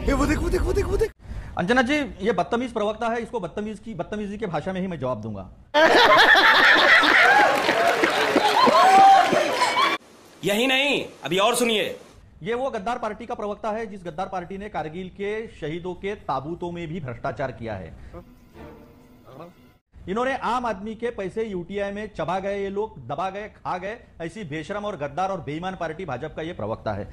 ए, वो देख वो देख वो देख वो देख। अंजना जी ये बदतमीज प्रवक्ता है इसको बदतमीज की बदतमीजी के भाषा में ही मैं जवाब दूँगा। यही नहीं अभी और सुनिए। ये वो गद्दार पार्टी का प्रवक्ता है जिस गद्दार पार्टी ने कारगिल के शहीदों के ताबूतों में भी भ्रष्टाचार किया है। इन्होंने आम आदमी के पैसे यूटीआई में चबा गए ये लोग दबा गए खा गए ऐसी बेशरम और गद्दार और बेईमान पार्टी भाजपा का ये प्रवक्ता है।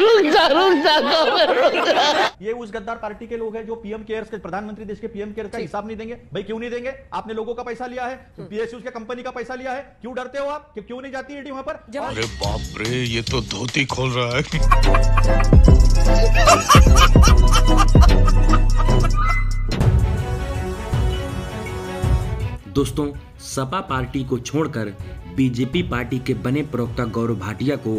रुक जा, रुक जा, तो ये उस गद्दार पार्टी के लोग हैं जो पीएम केयर्स के प्रधानमंत्री देश के पीएम केयर का हिसाब नहीं देंगे। भाई क्यों नहीं देंगे? आपने लोगों का पैसा लिया है पीएसयू के कंपनी का पैसा लिया है। क्यों डरते हो आप? क्यों नहीं जाती ईडी वहाँ पर? अरे बाप रे ये तो धोती खोल रहा है। दोस्तों, सपा पार्टी को छोड़कर बीजेपी पार्टी के बने प्रवक्ता गौरव भाटिया को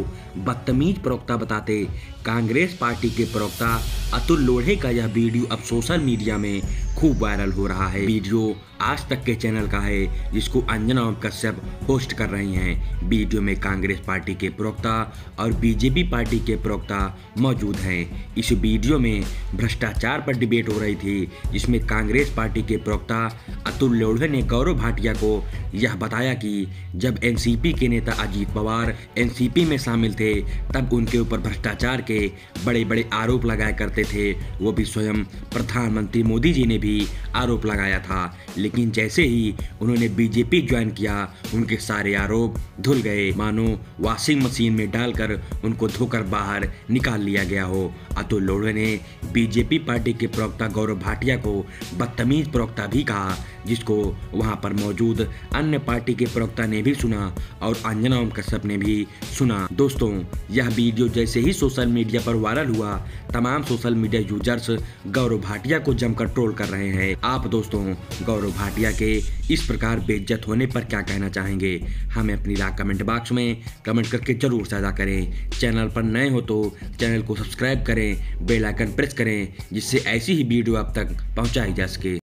बदतमीज प्रवक्ता बताते कांग्रेस पार्टी के प्रवक्ता अतुल लोढ़े का यह वीडियो अब सोशल मीडिया में खूब वायरल हो रहा है। वीडियो आज तक के चैनल का है, जिसको अंजना ओम कश्यप होस्ट कर रही हैं। वीडियो में कांग्रेस पार्टी के प्रवक्ता और बीजेपी पार्टी के प्रवक्ता मौजूद हैं। इस वीडियो में भ्रष्टाचार पर डिबेट हो रही थी, जिसमें कांग्रेस पार्टी के प्रवक्ता अतुल लोढ़े ने गौरव भाटिया को यह बताया कि जब एनसीपी के नेता अजीत पवार एनसीपी में शामिल थे, तब उनके ऊपर भ्रष्टाचार के बड़े बड़े आरोप लगाया करते थे। वो भी स्वयं प्रधानमंत्री मोदी जी ने भी आरोप लगाया था। लेकिन जैसे ही उन्होंने बीजेपी ज्वाइन किया, उनके सारे आरोप धुल गए। मानो वॉशिंग मशीन में डालकर उनको धोकर बाहर निकाल लिया गया हो। अतुल लोढ़े ने बीजेपी पार्टी के प्रवक्ता गौरव भाटिया को बदतमीज प्रवक्ता भी कहा, जिसको वहाँ पर मौजूद अन्य पार्टी के प्रवक्ता ने भी सुना और अंजना ओम कश्यप ने भी सुना। दोस्तों, यह वीडियो जैसे ही सोशल मीडिया पर वायरल हुआ, तमाम social media users Gaurav Bhatia को जमकर ट्रोल कर रहे हैं। आप दोस्तों, गौरव भाटिया के इस प्रकार बेइज्जत होने पर क्या कहना चाहेंगे? हमें अपनी राय कमेंट बॉक्स में कमेंट करके ज़रूर साझा करें। चैनल पर नए हो तो चैनल को सब्सक्राइब करें बेल आइकन प्रेस करें, जिससे ऐसी ही वीडियो आप तक पहुंचाई जा सके।